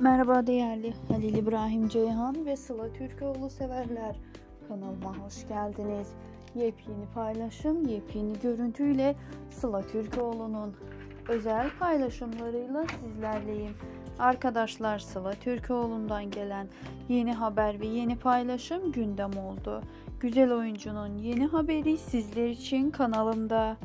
Merhaba değerli Halil İbrahim Ceyhan ve Sıla Türkoğlu severler. Kanalıma hoş geldiniz. Yepyeni paylaşım, yepyeni görüntüyle Sıla Türkoğlu'nun özel paylaşımlarıyla sizlerleyim. Arkadaşlar Sıla Türkoğlu'ndan gelen yeni haber ve yeni paylaşım gündem oldu. Güzel oyuncunun yeni haberi sizler için kanalımda.